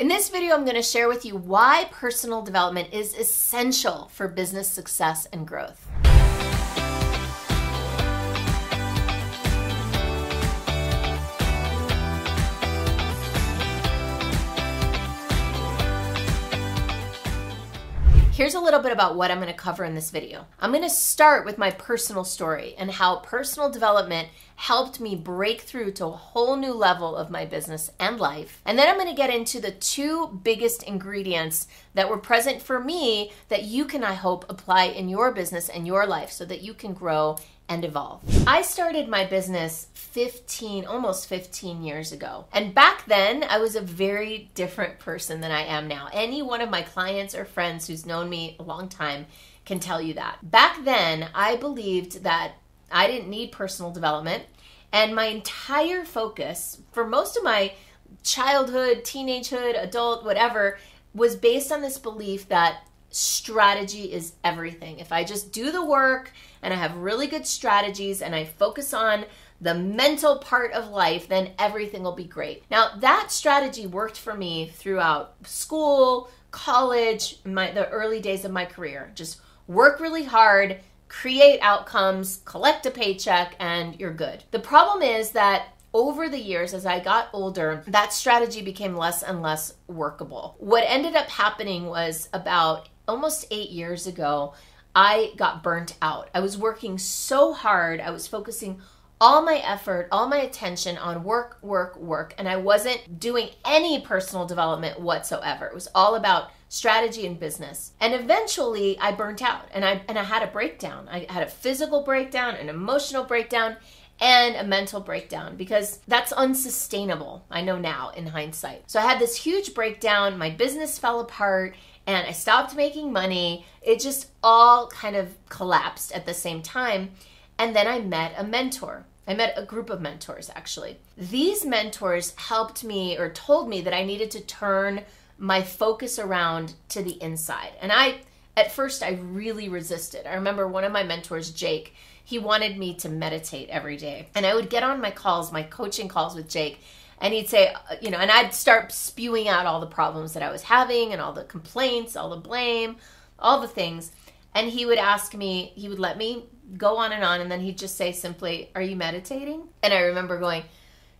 In this video, I'm going to share with you why personal development is essential for business success and growth. Here's a little bit about what I'm going to cover in this video. I'm going to start with my personal story and how personal development helped me break through to a whole new level of my business and life. And then I'm going to get into the two biggest ingredients that were present for me that you can, I hope, apply in your business and your life so that you can grow and evolve. I started my business 15, almost 15 years ago. And back then, I was a very different person than I am now. Any one of my clients or friends who's known me a long time can tell you that. Back then, I believed that I didn't need personal development. And my entire focus for most of my childhood, teenagehood, adult, whatever, was based on this belief that strategy is everything. If I just do the work and I have really good strategies and I focus on the mental part of life, then everything will be great. Now, that strategy worked for me throughout school, college, my the early days of my career. Just work really hard, create outcomes, collect a paycheck, and you're good. The problem is that over the years, as I got older, that strategy became less and less workable. What ended up happening was about almost eight years ago, I got burnt out. I was working so hard, I was focusing all my effort, all my attention on work, work, work, and I wasn't doing any personal development whatsoever. It was all about strategy and business. And eventually I burnt out and I and I had a breakdown. I had a physical breakdown, an emotional breakdown, and a mental breakdown because that's unsustainable. I know now in hindsight. So I had this huge breakdown, my business fell apart and I stopped making money. It just all kind of collapsed at the same time. And then I met a mentor. I met a group of mentors actually. These mentors helped me or told me that I needed to turn my focus around to the inside. And I, at first, I really resisted. I remember one of my mentors, Jake, he wanted me to meditate every day. And I would get on my calls, my coaching calls with Jake, and he'd say, uh, you know, and I'd start spewing out all the problems that I was having and all the complaints, all the blame, all the things. And he would ask me, he would let me go on and on, and then he'd just say simply, Are you meditating? And I remember going,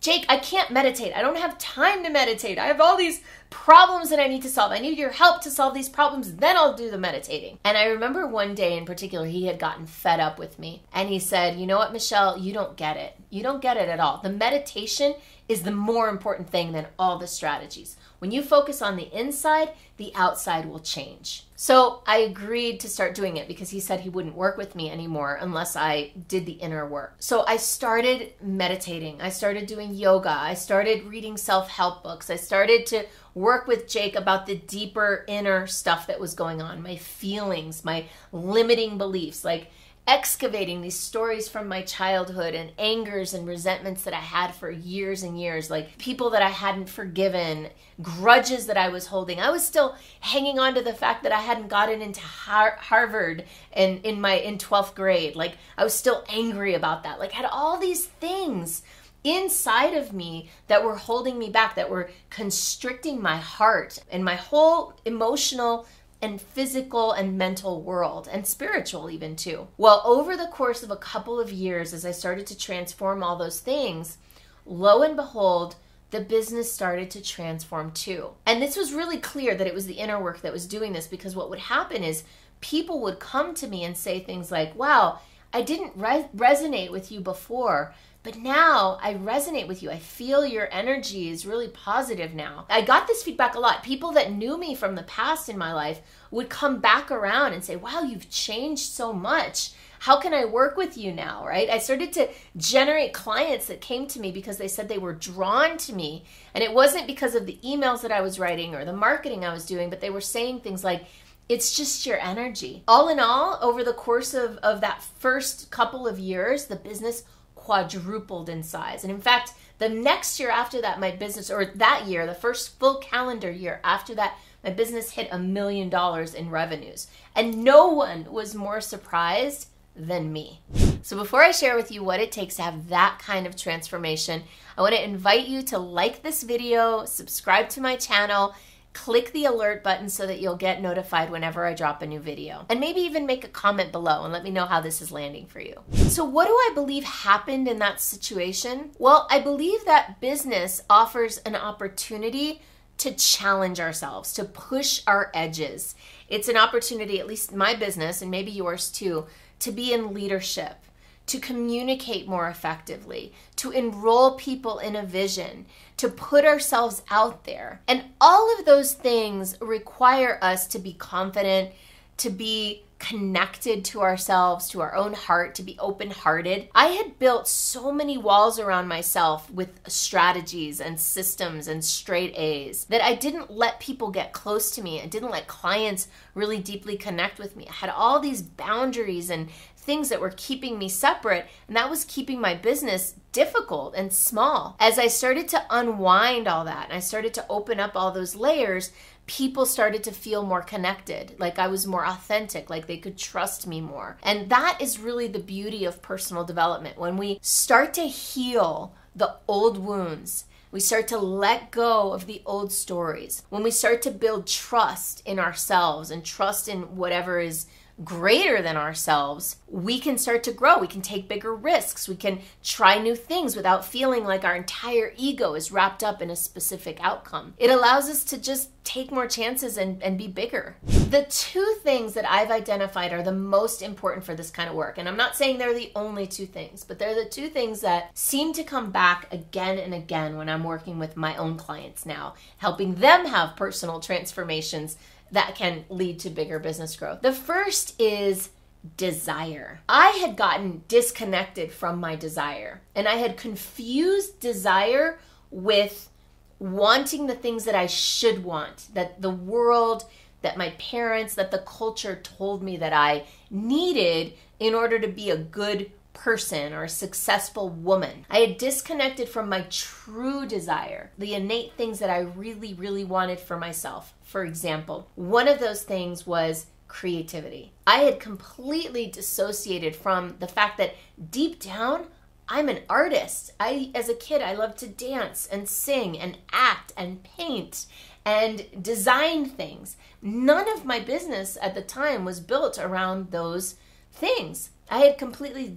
Jake, I can't meditate. I don't have time to meditate. I have all these problems that I need to solve. I need your help to solve these problems. Then I'll do the meditating. And I remember one day in particular, he had gotten fed up with me. And he said, You know what, Michelle? You don't get it. You don't get it at all. The meditation is the more important thing than all the strategies. When you focus on the inside, the outside will change. So I agreed to start doing it because he said he wouldn't work with me anymore unless I did the inner work. So I started meditating. I started doing yoga. I started reading self help books. I started to work with Jake about the deeper inner stuff that was going on my feelings, my limiting beliefs. Like, excavating these stories from my childhood and angers and resentments that I had for years and years, like people that I hadn't forgiven, grudges that I was holding. I was still hanging on to the fact that I hadn't gotten into Harvard in, in my in 12th grade. Like I was still angry about that. Like I had all these things inside of me that were holding me back, that were constricting my heart and my whole emotional and physical and mental world and spiritual even too. Well, over the course of a couple of years as I started to transform all those things, lo and behold, the business started to transform too. And this was really clear that it was the inner work that was doing this because what would happen is people would come to me and say things like, "Wow, I didn't re- resonate with you before, but now I resonate with you. I feel your energy is really positive now. I got this feedback a lot. People that knew me from the past in my life would come back around and say, Wow, you've changed so much. How can I work with you now? Right? I started to generate clients that came to me because they said they were drawn to me. And it wasn't because of the emails that I was writing or the marketing I was doing, but they were saying things like, it's just your energy. All in all, over the course of, of that first couple of years, the business quadrupled in size. And in fact, the next year after that, my business, or that year, the first full calendar year after that, my business hit a million dollars in revenues. And no one was more surprised than me. So, before I share with you what it takes to have that kind of transformation, I want to invite you to like this video, subscribe to my channel, click the alert button so that you'll get notified whenever I drop a new video. And maybe even make a comment below and let me know how this is landing for you. So, what do I believe happened in that situation? Well, I believe that business offers an opportunity to challenge ourselves, to push our edges. It's an opportunity, at least my business and maybe yours too, to be in leadership, to communicate more effectively, to enroll people in a vision, to put ourselves out there. And all of those things require us to be confident, to be connected to ourselves, to our own heart, to be open hearted. I had built so many walls around myself with strategies and systems and straight A's that I didn't let people get close to me. I didn't let clients really deeply connect with me. I had all these boundaries and things that were keeping me separate, and that was keeping my business difficult and small. As I started to unwind all that and I started to open up all those layers, people started to feel more connected, like I was more authentic, like they could trust me more. And that is really the beauty of personal development. When we start to heal the old wounds, we start to let go of the old stories. When we start to build trust in ourselves and trust in whatever is greater than ourselves, we can start to grow. We can take bigger risks. We can try new things without feeling like our entire ego is wrapped up in a specific outcome. It allows us to just take more chances and, and be bigger. The two things that I've identified are the most important for this kind of work. And I'm not saying they're the only two things, but they're the two things that seem to come back again and again when I'm working with my own clients now, helping them have personal transformations that can lead to bigger business growth. The first is desire. I had gotten disconnected from my desire and I had confused desire with wanting the things that I should want, that the world, that my parents, that the culture told me that I needed in order to be a good person or a successful woman. I had disconnected from my true desire, the innate things that I really, really wanted for myself. For example, one of those things was creativity. I had completely dissociated from the fact that deep down, I'm an artist. I as a kid I loved to dance and sing and act and paint and design things. None of my business at the time was built around those things. I had completely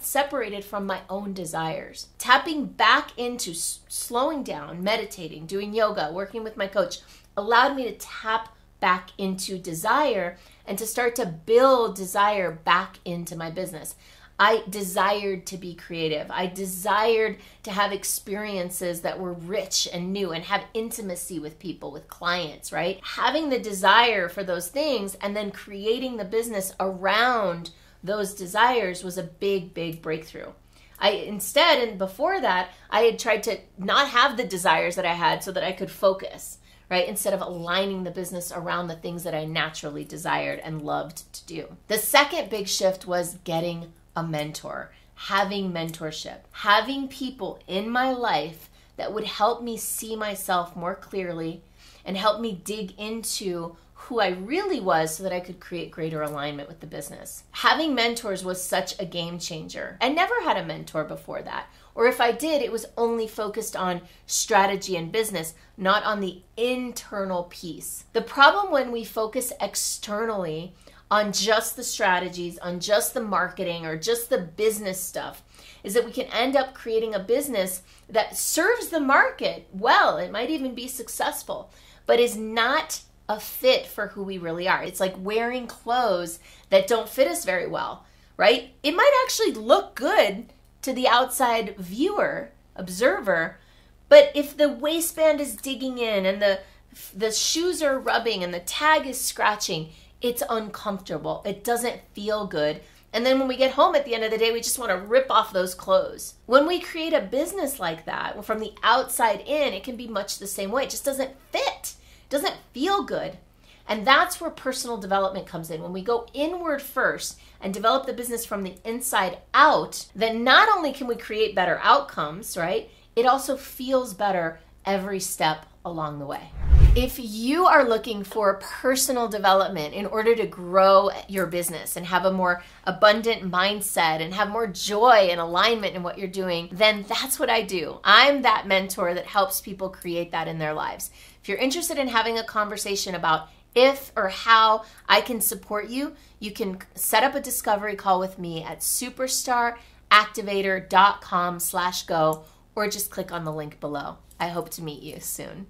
separated from my own desires. Tapping back into s- slowing down, meditating, doing yoga, working with my coach allowed me to tap back into desire and to start to build desire back into my business. I desired to be creative. I desired to have experiences that were rich and new and have intimacy with people, with clients, right? Having the desire for those things and then creating the business around those desires was a big, big breakthrough. I instead, and before that, I had tried to not have the desires that I had so that I could focus, right? Instead of aligning the business around the things that I naturally desired and loved to do. The second big shift was getting a mentor, having mentorship, having people in my life that would help me see myself more clearly and help me dig into who I really was so that I could create greater alignment with the business. Having mentors was such a game changer. I never had a mentor before that. Or if I did, it was only focused on strategy and business, not on the internal piece. The problem when we focus externally on just the strategies, on just the marketing, or just the business stuff is that we can end up creating a business that serves the market well. It might even be successful, but is not a fit for who we really are. It's like wearing clothes that don't fit us very well, right? It might actually look good to the outside viewer, observer, but if the waistband is digging in and the the shoes are rubbing and the tag is scratching, it's uncomfortable. It doesn't feel good. And then when we get home at the end of the day, we just want to rip off those clothes. When we create a business like that, from the outside in, it can be much the same way. It just doesn't fit doesn't feel good. And that's where personal development comes in. When we go inward first and develop the business from the inside out, then not only can we create better outcomes, right? It also feels better every step along the way. If you are looking for personal development in order to grow your business and have a more abundant mindset and have more joy and alignment in what you're doing, then that's what I do. I'm that mentor that helps people create that in their lives. If you're interested in having a conversation about if or how I can support you, you can set up a discovery call with me at superstaractivator.com slash go or just click on the link below. I hope to meet you soon.